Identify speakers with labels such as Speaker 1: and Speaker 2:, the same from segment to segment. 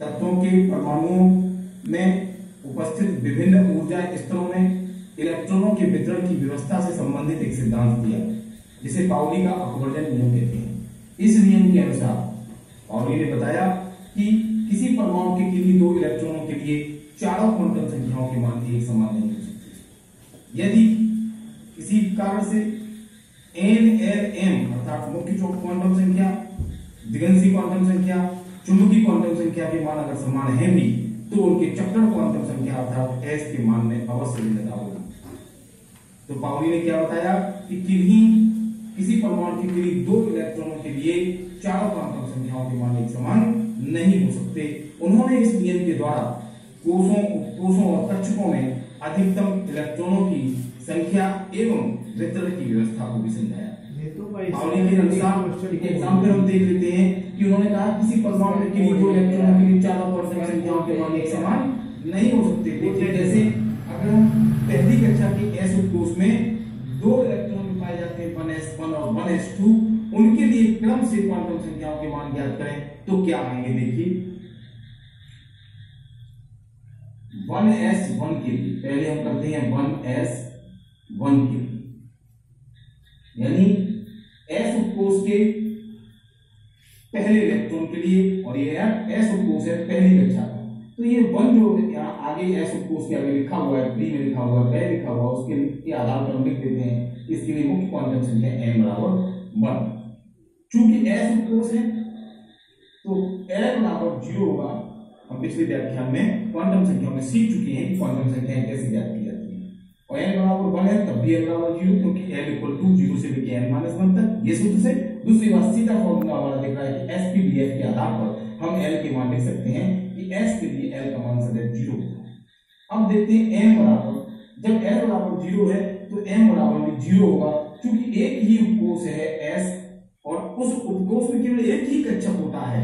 Speaker 1: तत्वों के परमाणुओं में उपस्थित विभिन्न ऊर्जा स्तरों में इलेक्ट्रॉनों के वितरण की व्यवस्था से संबंधित एक सिद्धांत दिया जिसे पाउली का अपवर्जन नियम कहते हैं। इस नियम के अनुसार पाउली ने बताया कि किसी परमाणु के किन्हीं दो इलेक्ट्रॉनों के लिए चारों क्वांटम संख्याओं के मान एक समान नहीं हो सकते। यदि किसी कारण से एन एल एम अर्थात मुख्य क्वांटम संख्या दिगंसी क्वांटम संख्या चुंबकीय क्वांटम संख्या के मान अगर समान है भी तो उनके चक्कर क्वांटम संख्या अर्थात एस के मान में अवश्य भिन्नता होगी। तो पावली ने क्या बताया कि किन्हीं किसी परमाणु के किन्हीं दो इलेक्ट्रॉनों के लिए चार क्वांटम संख्याओं के मान एक समान नहीं हो सकते। उन्होंने इस नियम के द्वारा कोषों, उपकोषों और कक्षकों में अधिकतम इलेक्ट्रॉनों की संख्या एवं वितरण की व्यवस्था को भी समझाया। पावली के अनुसार एक एग्ज़ाम्पल हम देख लेते हैं कि उन्होंने कहा किसी परमाणु में किन्हीं दो के लिए चारों परमाणु संख्याओं के मान एक समान नहीं हो सकते। देखिए जैसे अगर हम पहली कक्षा के एस उपकोष में दो इलेक्ट्रॉन पाए जाते हैं वन एस वन और वन एस टू उनके लिए क्रम से क्वांटम संख्याओं के मान ज्ञात करें तो क्या आएँगे? देखिए। वन एस वन के लिए। पहले हम करते हैं वन एस वन के लिए। यानी एस उपकोष के पहले इलेक्ट्रॉन के लिए और ये है एस उपकोष है पहली कक्षा का तो ये वन जो यहाँ आगे एस उपकोष के आगे लिखा हुआ है बी में लिखा हुआ है लिखा हुआ है, उसके आधार पर हम लिख देते हैं, इसके लिए मुख्य क्वांटम संख्या एम बराबर वन चूँकि एस उपकोष है तो एल बराबर ज़ीरो होगा। हम पिछले व्याख्यान में क्वांटम संख्या में सीख चुके हैं क्वांटम संख्याएँ कैसे है। और एन बराबर वन है तब भी एल बराबर ज़ीरो क्योंकि एल इक्वल टू ज़ीरो से लेकर एन माइनस वन तक ये सूत्र से दूसरी बात सीधा फॉर्मूला हमारा दिख रहा है कि एस पी डी एफ़ के आधार पर हम एल के मान लिख सकते हैं कि एस के लिए एल का मान सदैव ज़ीरो अब देखते हैं एम बराबर जब एल बराबर ज़ीरो है तो एम बराबर भी ज़ीरो होगा क्योंकि एक ही उपकोष है एस और उस उपकोष में केवल एक ही कक्षक होता है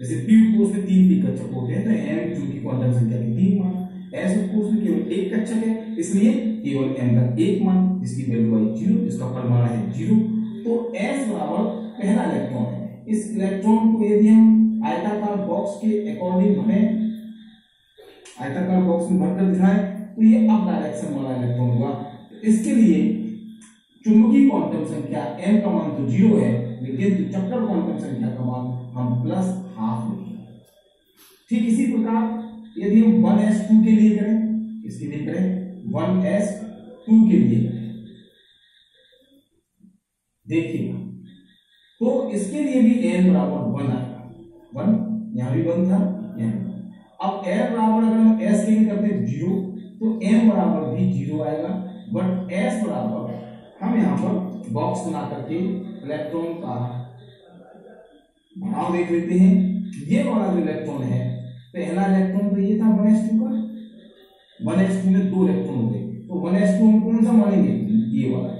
Speaker 1: जैसे पी उपकोष में तीन पी कक्षक होते हैं तो एम चूँकि क्वांटम संख्या के तीन मान। एस उपकोष में केवल एक कक्षक है, इसलिए केवल एम का एक मान जिसकी वैल्यू आई ज़ीरो जिसका परिमाण है ज़ीरो तो एस बराबर पहला इलेक्ट्रॉन है। इस इलेक्ट्रॉन को यदि हम आयताकार बॉक्स के अकॉर्डिंग भरे आयताकार बॉक्स में भरकर दिखाएँ तो ये अब डायरेक्शन वाला इलेक्ट्रॉन हुआ इसके लिए चुंबकीय क्वांटम संख्या m का मान तो ज़ीरो है, लेकिन तो चक्कर क्वांटम संख्या का मान हम प्लस हाफ़ लिखेंगे ठीक इसी प्रकार यदि हम वन एस टू के लिए करें, इसके लिए करें वन एस टू के लिए। देखिए तो इसके लिए भी एन बराबर वन आएगा वन यहाँ भी वन था यहाँ अब एन बराबर अगर हम एस के लिए करते ज़ीरो तो एम बराबर भी ज़ीरो आएगा बट एस बराबर हम यहाँ पर बॉक्स बना करके इलेक्ट्रॉन का बढ़ाव देख लेते हैं। ये वाला जो इलेक्ट्रॉन है पहला इलेक्ट्रॉन तो ये था वन एस टू का? वन एस टू में दो इलेक्ट्रॉन होते तो वन एस टू हम कौन सा मानेंगे ये वाला।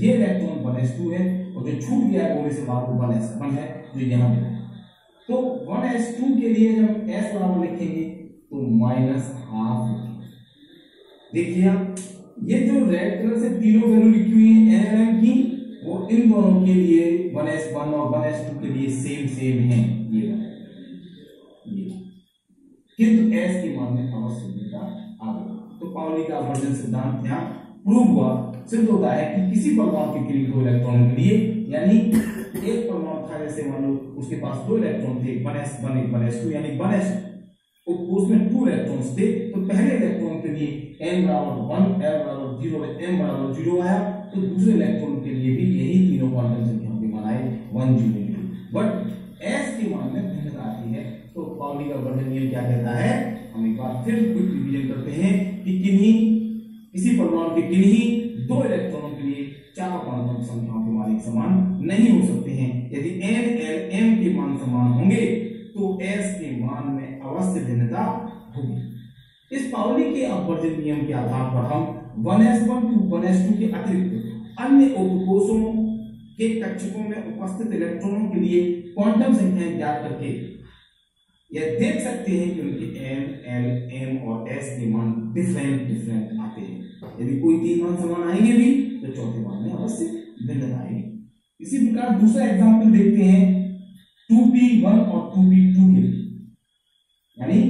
Speaker 1: ये इलेक्ट्रॉन वन एस टू है, और जो छूट गया है गोले से बाहर वो वन एस वन है, जो यहाँ पे तो वन एस टू के लिए जब एस बराबर लिखेंगे तो माइनस हाफ़ देखिए आप, ये जो रेड कलर से तीनों वैल्यू लिखी हुई है एन की वो इन दोनों के लिए वन एस वन और वन एस टू के लिए सेम सेम है। एस के मान में अवश्य भिन्नता आ गई तो पावली का वर्जन सिद्धांत यहाँ प्रूव हुआ। सिद्ध होता है कि किसी परमाणु के करीब दो इलेक्ट्रॉन के लिए, यानी एक परमाणु था जैसे मान लो उसके पास दो इलेक्ट्रॉन थे वन एस वन, एक वन एस टू, यानी वन एस उसमें टू इलेक्ट्रॉन्स थे। तो पहले इलेक्ट्रॉन के लिए एन बराबर वन एल बराबर ज़ीरो एम बराबर ज़ीरो आया। तो दूसरे इलेक्ट्रॉन के लिए भी यही तीनों क्वांटम संख्याओं के मान आए वन ज़ीरो बट एस के मान में भिन्नता आती है। तो पाउली का वर्जन नियम क्या कहता है? हम एक बार फिर क्विक रिवीजन करते हैं कि किन्हीं किसी परमाणु के किन्हीं दो इलेक्ट्रॉनों के लिए चार क्वांटम संख्याओं के मान समान नहीं हो सकते हैं। यदि एन एल एम के मान समान होंगे तो एस के मान में अवश्य भिन्नता होगी। इस पावली के अपवर्जन नियम के आधार पर हम one S one two one S two के अतिरिक्त अन्य उपकोषों के कक्षकों में उपस्थित इलेक्ट्रॉनों के लिए क्वांटम संख्याएँ ज्ञात करके यह देख सकते हैं क्योंकि एम एल एम और एस के मान डिफरेंट डिफरेंट आते हैं। यदि कोई तीन मान समान आएँगे भी तो चौथे मान में अवश्य भिन्नता आएगी। इसी प्रकार दूसरा एग्ज़ाम्पल देखते हैं टू पी वन और टू पी टू के लिए। यानी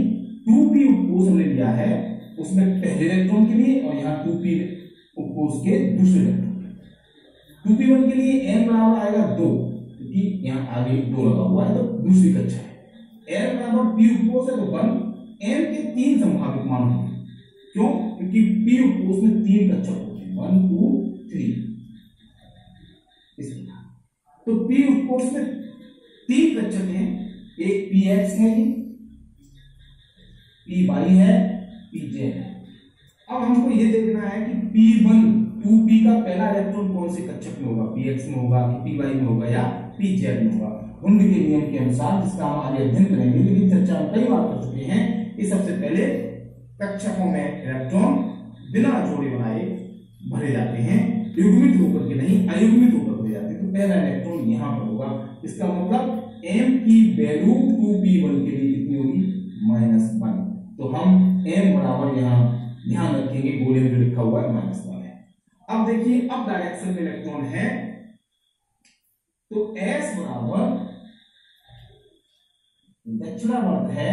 Speaker 1: टू पी उपकोष हमने लिया है, उसमें पहले इलेक्ट्रॉन के लिए और यहाँ टू पी उपकोष के दूसरे इलेक्ट्रॉन टू पी वन के लिए एम बराबर आएगा दो, क्योंकि यहाँ आगे दो लगा हुआ है तो दूसरी कक्षा है। एम बराबर पी उपकोष है तो वन एम के तीन संभावित मान होंगे। क्यों? क्योंकि पी उपकोष में तीन कक्षक होते हैं वन टू थ्री तो पी उपकोष में तीन कक्षक हैं एक पी एक्स है ये पी वाई है पी जे है। अब हमको ये देखना है कि पी वन टू पी का पहला इलेक्ट्रॉन कौन से कक्षक में होगा? पी एक्स में होगा पी वाई में होगा या पी जेड में होगा? हुंड के नियम के अनुसार, जिसका हम आगे अध्ययन करेंगे, लेकिन चर्चा हम कई बार कर चुके हैं कि सबसे पहले कक्षकों में इलेक्ट्रॉन बिना जोड़े बनाए भरे जाते हैं, युग्मित होकर के नहीं, अयुग्मित होकर भरे जाते हैं। तो पहला इलेक्ट्रॉन यहाँ पर होगा, इसका मतलब एम की वैल्यू टू पी वन के लिए कितनी होगी? माइनस वन तो हम एम बराबर यहाँ ध्यान रखेंगे, गोले में लिखा हुआ है माइनस वन है। अब देखिए, अब डायरेक्शन में इलेक्ट्रॉन है तो एस बराबर दक्षिणावर्त है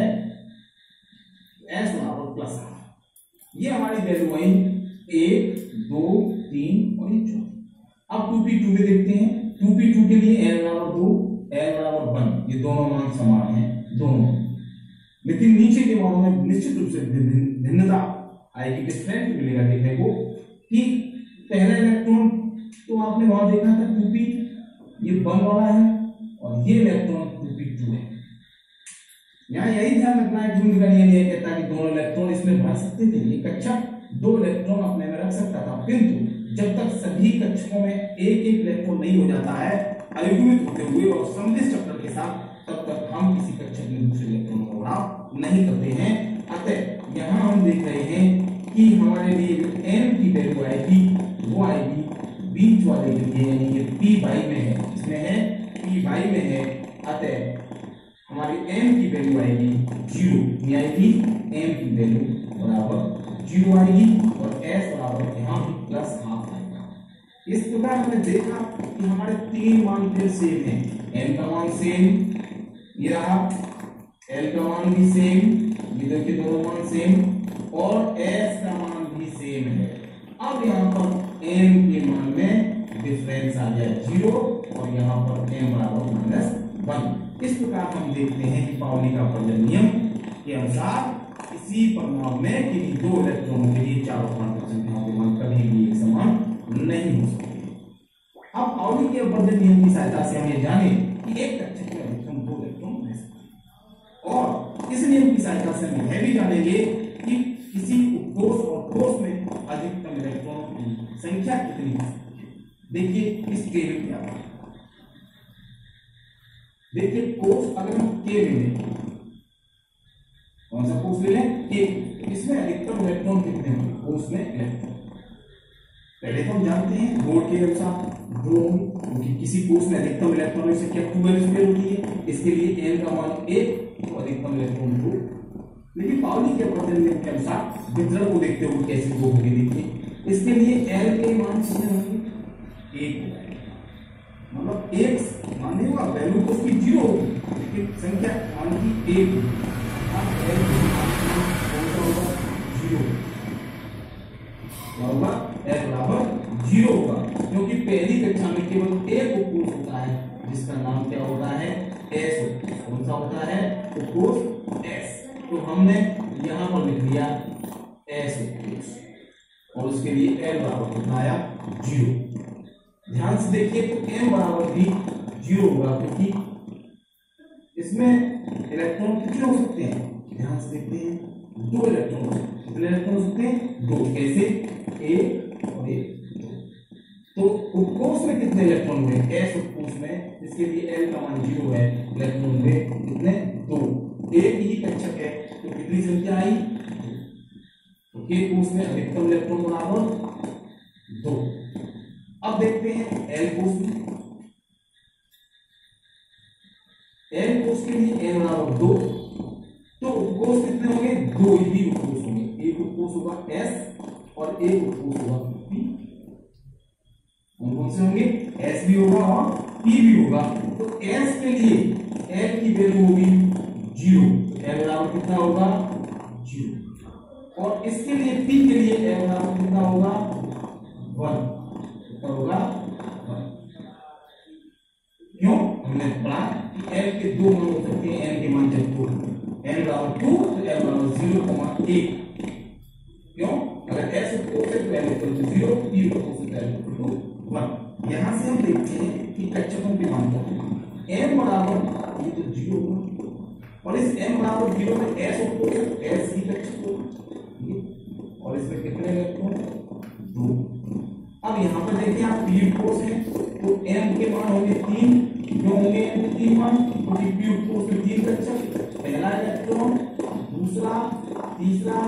Speaker 1: एस बराबर प्लस ये हमारी वैल्यू आई एक, दो, तीन और ये चौथा। अब टू पी टू में देखते हैं। टू पी टू के लिए एल बराबर दो एल बराबर वन ये दोनों मान समान है, दोनों। लेकिन नीचे के मानों में निश्चित रूप से भिन्नता आएगी डिफरेंट मिलेगा देखने को। कि पहला इलेक्ट्रॉन तो आपने वहाँ देखा था टू पी ये वन वाला है और ये इलेक्ट्रॉन टू पी टू है। यहाँ यही ध्यान रखना है गुण का नियम यह कहता है कि दोनों इलेक्ट्रॉन इसमें भर सकते थे। ये कक्षा, दो इलेक्ट्रॉन अपने में रख सकता था। किंतु जब तक सभी कक्षकों में एक एक इलेक्ट्रॉन नहीं हो जाता है अयुग्मित होते हुए और समृद्ध चक्र के साथ, तब तक हम किसी कक्षक में दूसरे इलेक्ट्रॉन का बढ़ाव नहीं करते हैं। अतः यहाँ हम देख रहे हैं कि हमारे लिए जो एम की वैल्यू आएगी, वो आएगी बीच वाले के लिए, यानी कि पी बाई में है। इसमें है पी बाई में है। अतः हमारी m की वैल्यू आएगी ज़ीरो ये आएगी m की वैल्यू बराबर ज़ीरो आएगी और s बराबर यहाँ प्लस हाफ़ आएगा। इस प्रकार हमने देखा कि हमारे तीन मान फिर सेम है। m का मान सेम ये रहा l का मान भी सेम ये देखिए दोनों मान सेम और s का मान भी सेम है। अब यहाँ पर m के मान में डिफरेंस आ गया ज़ीरो और यहाँ पर m बराबर माइनस वन इस प्रकार हम देखते हैं कि पावली का प्रजन नियम के अनुसार इसी परमाणु में किन्हीं दो इलेक्ट्रॉनों के लिए चारों क्वांटम संख्याओं के मान कभी भी एक समान नहीं हो सकते। अब पावली के प्रजन नियम की सहायता से हम ये जाने कि एक कक्षक में अधिकतम दो इलेक्ट्रॉन रह सकते और इस नियम की सहायता से हम यह भी जानेंगे कि किसी उपकोष और कोष में अधिकतम इलेक्ट्रॉनों की संख्या कितनी हो सकती है। देखिए इस के में क्या है। देखिए कोष अगर हम के ले कौन सा कोष ले लें? के इसमें अधिकतम इलेक्ट्रॉन कितने होंगे कोष में इलेक्ट्रॉन पहले तो हम जानते हैं, बोर्ड के अनुसार दो क्योंकि किसी कोष में अधिकतम इलेक्ट्रॉन की संख्या टू एल स्क्वायर होती है? इसके लिए एन का मान एक तो अधिकतम इलेक्ट्रॉन दो लेकिन पावली के अपवर्तन नियम के अनुसार वितरण को देखते हुए कैसे दो होंगे? देखिए, इसके लिए एल के मान कितने होंगे? एक। मतलब एक मान हुआ वैल्यू तो उसकी ज़ीरो लेकिन संख्या मान की एक ज़ीरो होगा क्योंकि पहली कक्षा में केवल एक उपकोष होता है, जिसका नाम क्या होता है? एस कौन सा होता है? उपकोष एस तो हमने यहाँ पर लिख दिया एस उपकोष और उसके लिए एल बराबर ज़ीरो ध्यान से देखिए तो m बराबर भी ज़ीरो होगा, क्योंकि इसमें इलेक्ट्रॉन कितने हो सकते हैं? ध्यान से देखते हैं, दो इलेक्ट्रॉन कितने इलेक्ट्रॉन सकते हैं? दो। कैसे? एक और एक तो उपकोष में कितने इलेक्ट्रॉन हुए एस उपकोष में, जिसके लिए एल का मान ज़ीरो है इलेक्ट्रॉन हुए कितने? दो। एक ही कक्षक है तो कितनी संख्या आई? तो के कोष में अधिकतम इलेक्ट्रॉन बराबर दो। अब देखते हैं एल कोष में। एल कोष के लिए एल बराबर दो तो उपकोष कितने होंगे? दो ही उपकोष होंगे। एक उपकोष होगा एस और एक उपकोष होगा पी कौन कौन से होंगे एस भी होगा और पी भी होगा। तो एस के लिए एल की वैल्यू होगी ज़ीरो एल बराबर कितना होगा? ज़ीरो और इसके लिए पी के लिए एल बराबर कितना होगा? वन कितना होगा बराबर टू तो एल बराबर ज़ीरो कमा एक क्यों अगर S equal to L equal to zero P equal to L equal to one यहाँ से हम देखते हैं कि कक्षकों के मान क्या होंगे एम बराबर ये तो ज़ीरो और इस एम बराबर ज़ीरो में एस इक्वल टू एस ही होगा। और इसमें कितने इलेक्ट्रॉन दो। अब यहाँ पर देखिए आप पी फोर्स है तो एम के मान होंगे तीन क्यों होंगे तीन मान क्योंकि पी फोर्स में तीन कक्षक पहला इलेक्ट्रॉन दूसरा, तीसरा,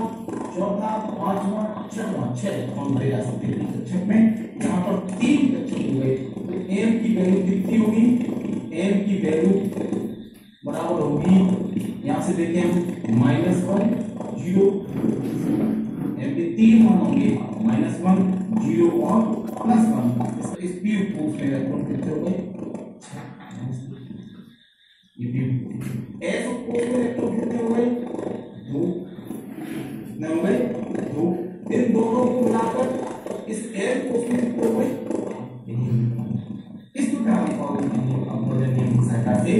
Speaker 1: चौथा, पांचवा, छठवा, छह इलेक्ट्रॉन भरे जा सकते हैं कक्षक में। यहाँ पर तीन कक्षक हो गए एम की वैल्यू कितनी होगी? एम की वैल्यू बराबर होगी, यहाँ से देखें हम माइनस वन ज़ीरो एम के तीन मान होंगे माइनस वन ज़ीरो और प्लस वन इस पी फोर्स में इलेक्ट्रॉन कितने हो गए ये पी फोर्स में इलेक्ट्रॉन कितने हो गए दो गए दो इन दोनों को मिलाकर इस एल में कितने हो गए इस प्रकार हम कंवर्जन नियम की सहायता से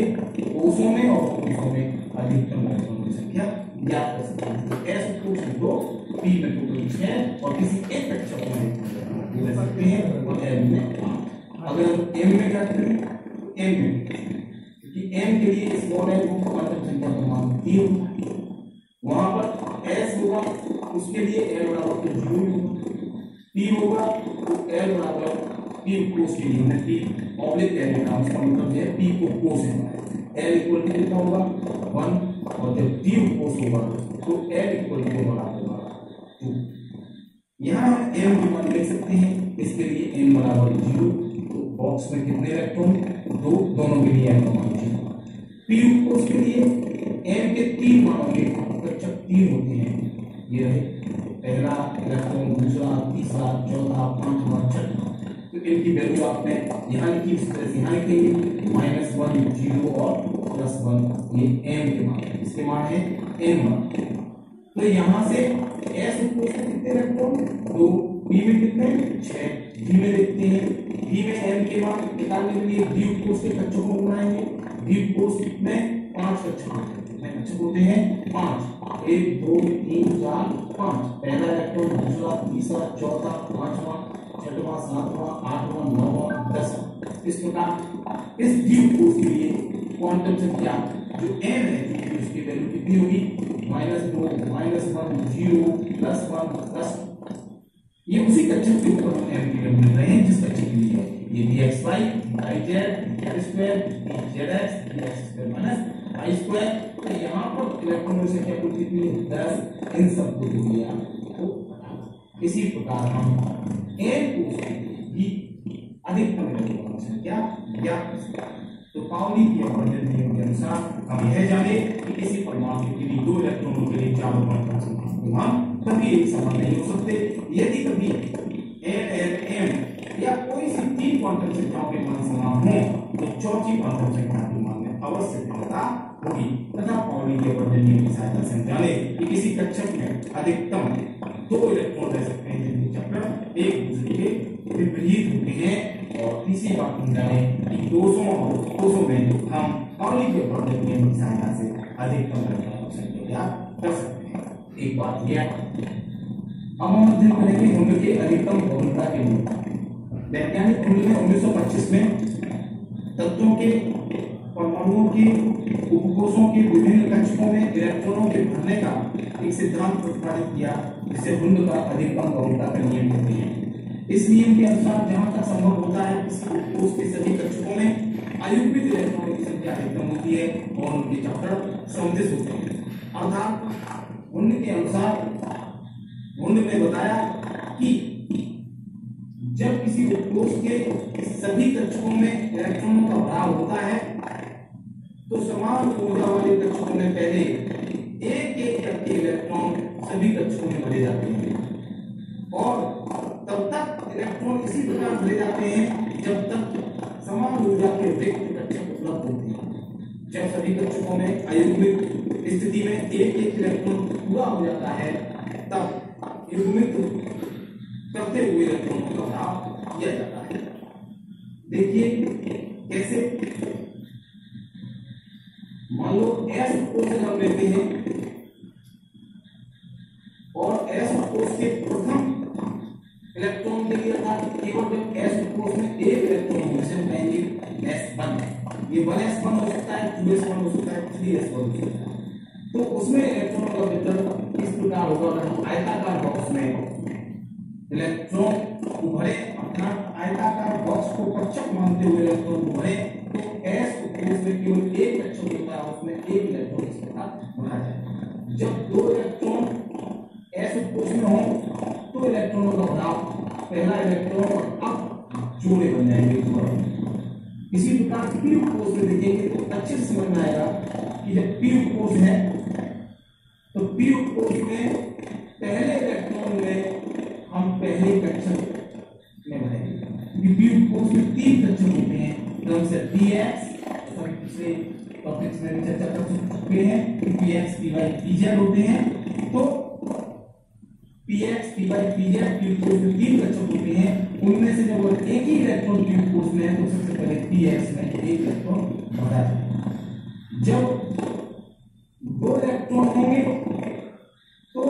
Speaker 1: कोषों में और कोषों में अधिकतम इलेक्ट्रॉनों की संख्या ज्ञात कर सकते हैं एस में दो पी में टोटल छह और किसी एक कक्षक में ले सकते हैं और एल में अगर एम में क्या करें एम में एम के लिए एल को क्वांटम संख्या का मान तीन। वहाँ पर एस होगा, उसके लिए एल बराबर तो ज़ीरो। होगा पी होगा तो एल बराबर पी कोस के लिए हमने पी ऑब्लिक एल लिखा उसका मतलब है पी को कोस है। एल इक्वल टू कितना होगा? वन और जब पी कोस होगा तो एल इक्वल टू बराबर होगा। टू यहाँ एम की मान लिख सकते हैं, इसके लिए एम बराबर ज़ीरो। तो बॉक्स में कितने इलेक्ट्रॉन दो, दोनों के लिए एम का मान ज़ीरो। पी कोस के लिए एम के तीन होंगे कक्षक तीन होते हैं। ये रहे पहला इलेक्ट्रॉन, दूसरा तीसरा, चौथा, पांचवा, छठा। तो इनकी वैल्यू आपने यहाँ लिखी, इस तरह से यहाँ लिखेंगे माइनस वन ज़ीरो और प्लस वन ये एम के मान इसके मान है एम मान तो यहाँ से एस कितने इलेक्ट्रॉन? दो। बी में कितने छह। डी में देखते हैं। डी में एम के मान निकालने के लिए डी कोर्स के कक्षकों को बनाएँगे। डी कोर्स कितने? पाँच कक्षक होते हैं। कितने कक्षक होते हैं? पाँच। एक, दो, तीन, चार, पाँच। पहला इलेक्ट्रॉन दूसरा, तीसरा, चौथा, पांचवा, छठवां, सातवां, आठवां, नौवां, दसवां। इस प्रकार, इस डी कोर्स के लिए क्वांटम संख्या जो एम है, उसकी वैल्यू कितनी होगी? माइनस दो minus one zero plus one plus ये उसी कक्षक के ऊपर हम एम की वैल्यू लिख रहे हैं, जिस कक्षक के लिए I Z Z square X X square minus I square तो यहाँ पर इलेक्ट्रॉनों की संख्या कुल कितनी है दस, इन सबको जो दिया। तो इसी प्रकार हम एम को भी अधिकतम इलेक्ट्रॉनों की संख्या ज्ञात कर सकते तो पाउली के अपवर्जन नियम के अनुसार हम यह जाने कि किसी परमाणु के लिए दो इलेक्ट्रॉनों के लिए चारों संख्या के मान कभी एक समान नहीं हो सकते। यदि कभी संख्याओं के मान समान हो तो चौथी संख्या के मान में अवश्य भिन्नता होगी तथा पाउली के अपवर्जन नियम की सहायता से जाने कि किसी कक्षक में अधिकतम दो इलेक्ट्रॉन रह सकते हैं जिनके चक्र एक दूसरे के विपरीत होते हैं और तीसरी बात हम जाने कि दोषों और दोषों में हम पाउली के अपवर्जन नियम की सहायता से अधिकतम इलेक्ट्रॉनों संख्या कर सकते हैं। एक बात यह अब हम अध्ययन करेंगे हुंड के अधिकतम बहुलता के लिए वैज्ञानिक ने 1925 में। तत्वों के परमाणुओं के उपकोषों के विभिन्न कक्षकों में इलेक्ट्रॉनों के भरने का एक सिद्धांत प्रतिपादित किया जिसे हुंड का अधिकतम बहुलता का नियम कहते हैं। इस नियम के अनुसार जहाँ तक संभव होता है किसी उपकोष के सभी कक्षकों में अयुग्मित इलेक्ट्रॉनों की संख्या अधिकतम होती है और उनके चक्र समदिश होते हैं। अर्थात हुंड के अनुसार हुंड ने बताया कि जब किसी उपकोष के सभी कक्षकों में इलेक्ट्रॉनों का भराव होता है तो समान ऊर्जा वाले कक्षकों में पहले एक एक करके इलेक्ट्रॉन सभी कक्षकों में भरे जाते हैं। और तब तक इलेक्ट्रॉन इसी प्रकार भरे जाते हैं जब तक समान ऊर्जा के रिक्त कक्षक उपलब्ध होते हैं। जब सभी कक्षकों में अयुग्मित स्थिति में एक एक इलेक्ट्रॉन पूरा हो जाता है, तब युग्मित करते हुए रखने का घटाव किया जाता है देखिए कैसे आयताकार बॉक्स को कक्षक मानते हुए इलेक्ट्रॉन उभरे तो एस कोष में केवल एक कक्षक होता है, उसमें एक इलेक्ट्रॉन इस प्रकार भरा जाए। जब दो इलेक्ट्रॉन एस कोष में हो तो इलेक्ट्रॉनों का भराव पहला इलेक्ट्रॉन और अब जोड़े बन जाएँगे इसी प्रकार पी कोष में देखेंगे तो अच्छे से समझ में आएगा कि जब पी कोष है तो पी कोष में पहले इलेक्ट्रॉन में हम पहले कक्षक में भरेंगे क्योंकि पी कोष में तीन कक्षक होते से पी एक्स पिछले टॉपिक्स में भी चर्चा कर चुके हैं पी एक्स पी होते हैं तो P X P Y P Z तीन कक्षक होते हैं, उनमें से जब एक ही इलेक्ट्रॉन पी कोष में है तो सबसे पहले पी में एक इलेक्ट्रॉन भरा जाए जब दो इलेक्ट्रॉन होंगे तो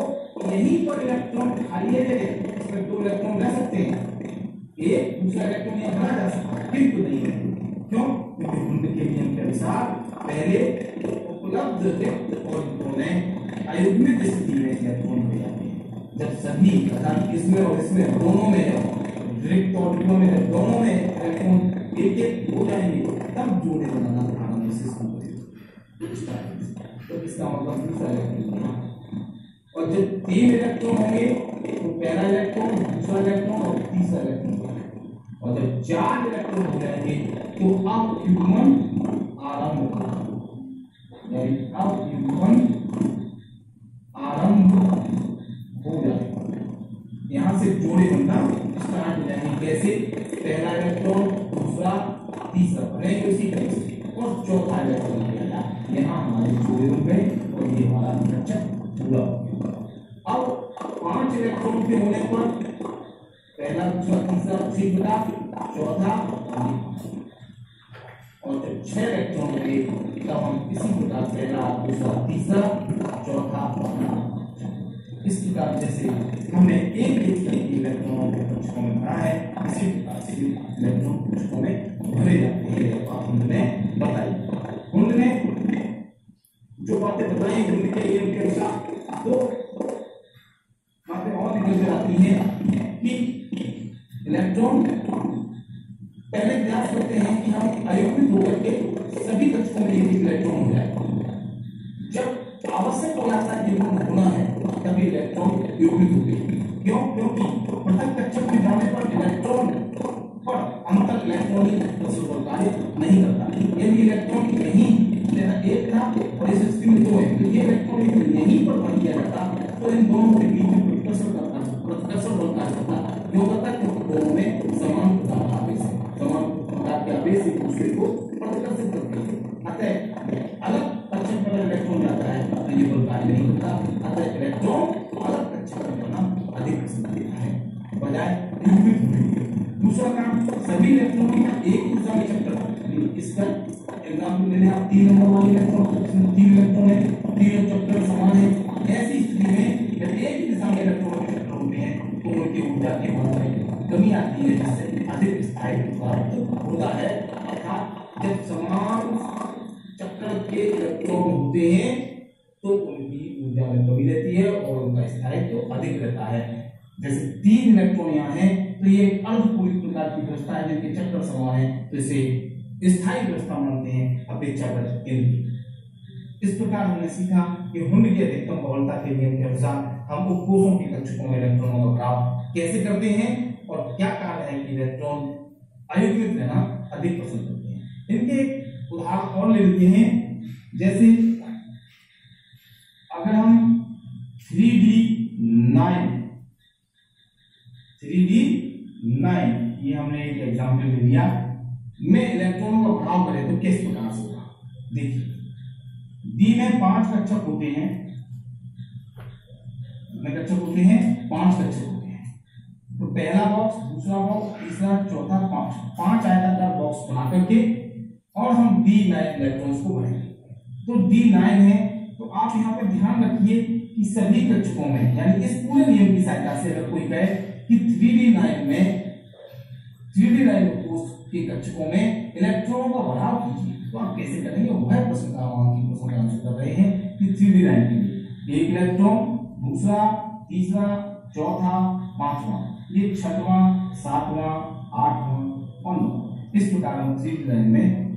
Speaker 1: यहीं पर इलेक्ट्रॉन खाली है जगह, इसमें दो इलेक्ट्रॉन रह सकते हैं। एक दूसरा इलेक्ट्रॉन यहाँ भरा जा सकता है किंतु नहीं है। जब सभी अर्थात इसमें और इसमें दोनों में रिक्त ऑर्बिटों में दोनों में इलेक्ट्रॉन एक एक हो जाएँगे, तब जोड़े बनाना प्रारंभ से तो इसका मतलब दूसरा इलेक्ट्रॉन और जब तीन इलेक्ट्रॉन होंगे तो पहला इलेक्ट्रॉन दूसरा इलेक्ट्रॉन और तीसरा इलेक्ट्रॉन और जब चार इलेक्ट्रॉन हो जाएँगे तो अब युग्मन आरंभ होगा। यानी अब युग्मन आरंभ हो जाएगा यहाँ से जोड़े बनना स्टार्ट हो जाएँगे कैसे पहला इलेक्ट्रॉन दूसरा, तीसरा बनेंगे उसी तरह से, और चौथा इलेक्ट्रॉन बनेगा यहाँ हमारे जोड़े बन गए और ये हमारा कक्षक पूरा अब पाँच इलेक्ट्रॉन के होने पर पहला, दूसरा, तीसरा उसी प्रकार चौथा, और जब छह इलेक्ट्रॉन होंगे, तब हम इसी प्रकार पहला, दूसरा, तीसरा, चौथा इस प्रकार जैसे हमने एक एक करके इलेक्ट्रॉनों को कक्षकों में भरा है इसी प्रकार से इलेक्ट्रॉन कक्षकों में भरे जाते हैं बात हमने बताई कुंड ने जो बातें बताई कुंड के नियम के अनुसार दो बातें और निकल आती हैं कि इलेक्ट्रॉन पहले प्रयास करते हैं कि हम अयुग्मित होकर के सभी कक्षकों में एक इलेक्ट्रॉन हो जाए पर तक इलेक्ट्रॉनिक कार्य नहीं करता। यदि नहीं लेना एक था और इस स्थिति में दो है। तो ये इलेक्ट्रॉनिक यहीं पर बन किया जाता तो इन दोनों के बीच में प्रतिकर्षण करता प्रतिकर्षण बल कार्य जो करता कि दोनों में समान प्रकार आवेश है। समान प्रकार के आवेश एक दूसरे को प्रतिकर्षित करते हैं। अतः एक ही दिशा में। इसका एग्ज़ाम्पल लेने आप तीन नंबर इलेक्ट्रॉन इसमें तीन इलेक्ट्रॉन है तीन चक्कर समान है। ऐसी स्थिति में जब एक ही दिशा में इलेक्ट्रॉन के चक्कर होते हैं तो उनकी ऊर्जा की मात्रा में कमी आती है, जिससे अधिक स्थायी प्राप्त होता है। अर्थात जब समान चक्कर के इलेक्ट्रॉन होते हैं तो उनकी ऊर्जा में कमी रहती है और उनका स्थायित्व तो अधिक रहता है। जैसे तीन इलेक्ट्रॉन यहाँ है तो ये अर्धपूरित प्रकार की व्यवस्था है जिनके चक्कर समान है तो इसे स्थायी व्यवस्था मानते हैं अपेक्षाकृत केंद्र। इस प्रकार हमने सीखा कि हुंड की अधिकतम बहुलता के नियम के अनुसार हम उपकोषों के कक्षकों में इलेक्ट्रॉनों का प्राप्त कैसे करते हैं और क्या कारण है कि इलेक्ट्रॉन अयुग्मित रहना अधिक पसंद करते हैं। इनके एक उदाहरण और ले लेते हैं। जैसे अगर हम three D nine, three D nine, ये हमने एक एग्ज़ाम्पल ले लिया। में इलेक्ट्रॉनों का भाव करें तो किस प्रकार से होगा? देखिए डी में पाँच कक्षक होते हैं। कितने कक्षक होते हैं? पाँच कक्षक होते हैं। तो पहला बॉक्स दूसरा बॉक्स तीसरा, चौथा, पाँच। पाँच आयताकार बॉक्स बना करके और हम डी नाइन इलेक्ट्रॉन्स को बनाएँगे। तो डी नाइन है तो आप यहाँ पर ध्यान रखिए कि सभी कक्षकों में, यानी इस पूरे नियम की सहायता से अगर कोई कहे कि थ्री डी नाइन में, थ्री डी नाइन के कक्षकों में इलेक्ट्रॉनों का बढ़ाव कीजिए। तो आप कैसे करेंगे? वह प्रश्न का की प्रश्न आंसर कर रहे हैं कि थ्री डी नाइन के लिए। एक इलेक्ट्रॉन, दूसरा, तीसरा, चौथा, पांचवा, ये छठवा, सातवां, आठवां और नौ इस प्रकार हम थ्री डी नाइन में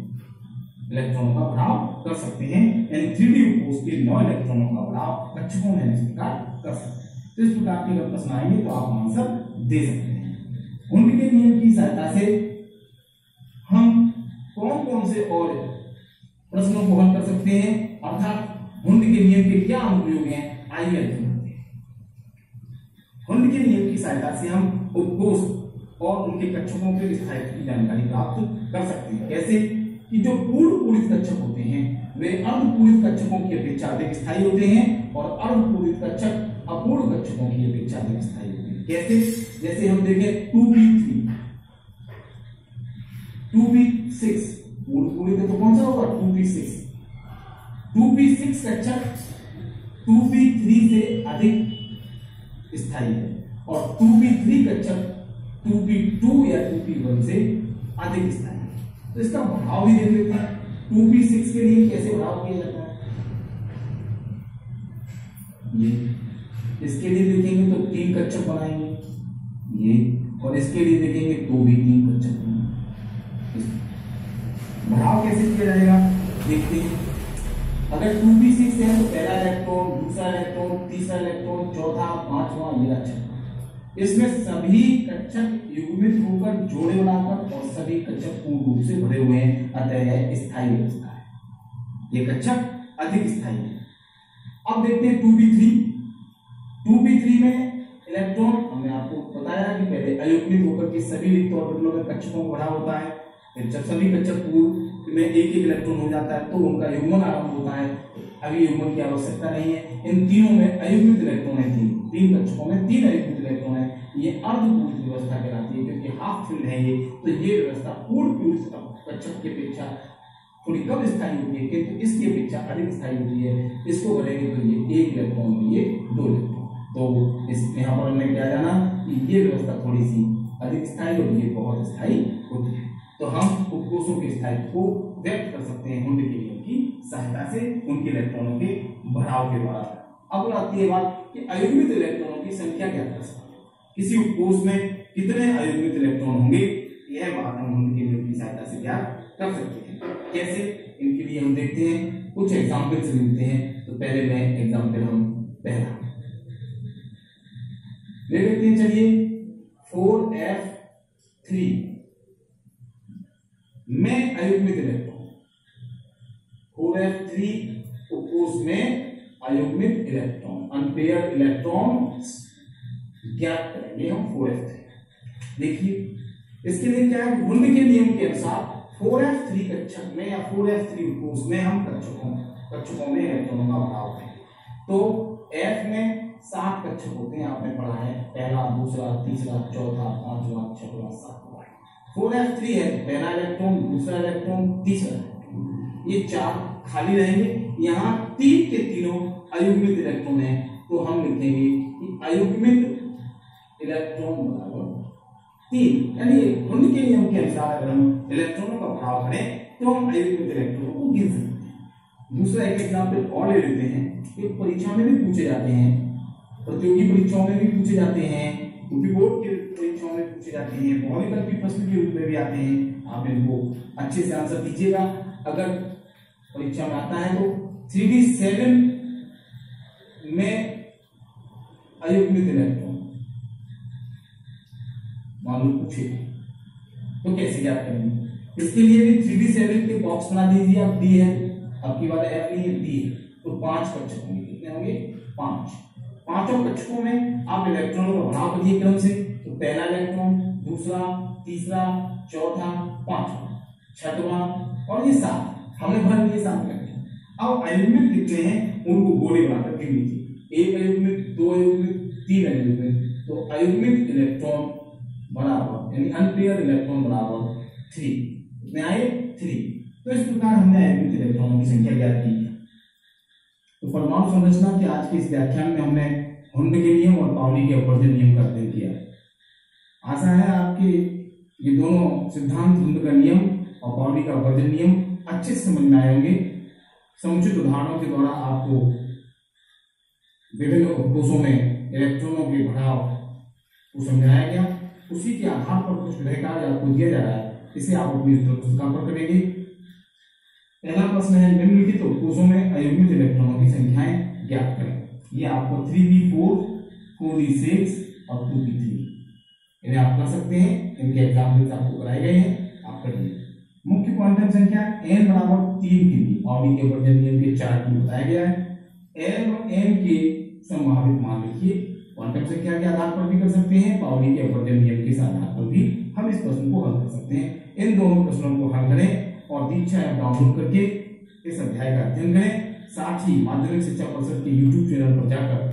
Speaker 1: इलेक्ट्रॉनों का बढ़ाव कर सकते हैं। यानी थ्री डी कोष के नौ इलेक्ट्रॉनों का बढ़ाव कक्षकों में इस प्रकार कर सकते हैं। तो इस प्रकार के अगर प्रश्न आएँगे तो आप आंसर दे सकते हैं। उनके नियम की सहायता से हम कौन कौन से और प्रश्नों को हल कर सकते हैं, अर्थात हुंड के नियम के क्या अनुप्रयोग हैं, आइए अध्ययन करते हैं। हुंड के नियम की सहायता से हम उपकोष और उनके कक्षकों के स्थायित्व की जानकारी प्राप्त कर सकते हैं। कैसे कि जो पूर्ण पूरित कक्षक होते हैं, वे अर्धपूरित कक्षकों की अपेक्षा अधिक स्थायी होते हैं और अर्धपूरित कक्षक अपूर्ण कक्षकों की अपेक्षा अधिक स्थायी होते हैं। कैसे जैसे हम देखें two B three two B six पूरित तो कौन सा होगा two B six two B six कक्षक two B three से अधिक स्थायी है और टू बी थ्री कक्षक टू बी टू या टू बी वन से अधिक स्थायी तो इसका भाव भी देख लेते हैं। टू बी सिक्स के लिए कैसे भाव किया जाता है? ये, इसके लिए देखेंगे तीन कच्चक बनाएँगे। ये, और इसके लिए देखेंगे तो भी तीन कच्चक बनाएँगे बढ़ाव कैसे किया जाएगा? देखते हैं। अगर टू पी सिक्स है तो पहला इलेक्ट्रॉन दूसरा इलेक्ट्रॉन तीसरा इलेक्ट्रॉन चौथा, पांचवा ये अच्छा इसमें सभी कक्षक युग्मित होकर जोड़े बनाकर और सभी कक्षक पूर्ण रूप से भरे हुए हैं। अतः यह स्थायी व्यवस्था है। ये कक्षक अधिक स्थायी है। अब देखते हैं two B three two B three में इलेक्ट्रॉन, हमने आपको बताया कि पहले अयुग्मित होकर के सभी रिक्त ऑर्बिटलों में कक्षकों को भरा होता है, फिर जब सभी कक्षक पूर्व में एक एक इलेक्ट्रॉन हो जाता है तो उनका युग्मन आरंभ होता है। अभी युग्मन की आवश्यकता नहीं है। इन तीनों में अयुग्मित इलेक्ट्रॉन है तीन। तीन कक्षकों में तीन अयुग्मित इलेक्ट्रॉन है। ये अर्धपूर्ण व्यवस्था कहलाती है, क्योंकि हाफ़ फ़ील्ड है ये। तो ये व्यवस्था पूर्ण पूर्ण कक्षक की अपेक्षा थोड़ी कम स्थायी होती है, किंतु इसकी अपेक्षा अधिक स्थायी होती है। इसको करेंगे तो ये एक इलेक्ट्रॉन, ये दो इलेक्ट्रॉन। तो इस यहाँ पर हमें क्या जाना कि ये व्यवस्था थोड़ी सी अधिक स्थायी और ये बहुत स्थायी होती है। तो हम उपकोषों के स्थायित्व को व्यक्त कर सकते हैं हुंड के नियम की सहायता से उनके इलेक्ट्रॉनों के बढ़ाव के द्वारा अब आती है बात कि अयुग्मित इलेक्ट्रॉनों की संख्या क्या कर सकते किसी उपकोष में कितने अयुग्मित इलेक्ट्रॉन होंगे? यह बात हम हुंड के नियम की सहायता से क्या कर सकते हैं। कैसे? इनके लिए हम देखते हैं, कुछ एग्ज़ाम्पल से मिलते हैं। तो पहले मैं एग्ज़ाम्पल हम पहला ले लेते हैं, चलिए। Four F three. में अयुग्मित इलेक्ट्रॉन फोर एफ़ थ्री उपकोष में अयुग्मित इलेक्ट्रॉन अनपेयर इलेक्ट्रॉन ज्ञात करेंगे हम फोर एफ़ थ्री देखिए, इसके लिए क्या है? वुंड के नियम के अनुसार फोर एफ़ थ्री कक्षक में या फोर एफ़ थ्री उपकोष में हम कक्षकों कक्षकों में इलेक्ट्रॉनों का अभाव है तो एफ़ में सात कक्षक होते हैं, आपने पढ़ा है। पहला, दूसरा, तीसरा, चौथा, पांचवा, छठवा, सातवा। फोर एफ़ थ्री है, पहला इलेक्ट्रॉन दूसरा इलेक्ट्रॉन तीसरा ये चार खाली रहेंगे। यहाँ तीन के तीनों अयुग्मित इलेक्ट्रॉन है। तो हम लिखेंगे कि अयुग्मित इलेक्ट्रॉन बराबर तीन। यानी उनके नियम के अनुसार अगर हम इलेक्ट्रॉनों का भाव करें तो हम अयुग्मित इलेक्ट्रॉनों को गिन सकते हैं। दूसरा एक एग्ज़ाम्पल और ले लेते हैं। ये परीक्षा में भी पूछे जाते हैं प्रतियोगी परीक्षाओं में भी पूछे जाते हैं क्योंकि बोर्ड के परीक्षाओं में पूछे जाते हैं बहुविकल्पी प्रश्न के रूप में भी आते हैं। आप इनको अच्छे से आंसर दीजिएगा। अगर परीक्षा में आता है तो थ्री डी सेवन में अयुग्मित इलेक्ट्रॉन मालूम पूछे। तो कैसे याद करेंगे? इसके लिए भी थ्री डी सेवन के बॉक्स बना दीजिए। आप डी है, आपकी बात एफ़ नहीं है डी है। तो पाँच कक्षक होंगे कितने होंगे? पाँच। पाँचों कक्षकों में आप इलेक्ट्रॉनों का बढ़ाव करिए क्रम से। तो पहला इलेक्ट्रॉन, दूसरा, तीसरा, चौथा, पांचवा, छठवा और ये सात। हमने भर दिए सात इलेक्ट्रॉन अब अयुग्मित कितने हैं, उनको गोले बनाकर गिन लीजिए। एक अयुग्मित दो अयुग्मित तीन अयुग्मित तो अयुग्मित इलेक्ट्रॉन बराबर यानी अनपेयर इलेक्ट्रॉन बराबर थ्री। कितने आए थ्री। तो इस प्रकार हमने अयुग्मित इलेक्ट्रॉनों की संख्या ज्ञात की। परमाणु संरचना के आज के इस व्याख्यान में हमने हुंड के नियम और पावली के अपवर्जन नियम का अध्ययन किया। आशा है आपके ये दोनों सिद्धांत हुंड का नियम और पावली का अपवर्जन नियम अच्छे से समझ में आए होंगे। समुचित उदाहरणों के द्वारा आपको विभिन्न उपकोषों में इलेक्ट्रॉनों के बढ़ाव को समझाया गया। उसी के आधार पर कुछ गृह आपको दिया जा रहा है। इसे आप अपनी पर करेंगे। पहला प्रश्न है, निम्नलिखित उपकोषों में अयुग्मित इलेक्ट्रॉनों की संख्याएँ ज्ञात करें। ये आपको three B four four B six और टू बी थ्री इन्हें आप कर सकते हैं, इनके एग्जाम्पल्स आपको कराए गए हैं, आप करिए मुख्य क्वांटम संख्या एन बराबर तीन के लिए ऑडी के वर्जन नियम के चार्ट में बताया गया है एल और एन के संभावित मान लिखिए। क्वांटम संख्या के आधार पर भी कर सकते हैं पावली के वर्जन नियम के आधार पर भी हम इस प्रश्न को हल कर सकते हैं। इन दोनों प्रश्नों को हल करें और दीक्षा ऐप डाउनलोड करके इस अध्याय का अध्ययन करें। साथ ही माध्यमिक शिक्षा परिषद के यूट्यूब चैनल पर जाकर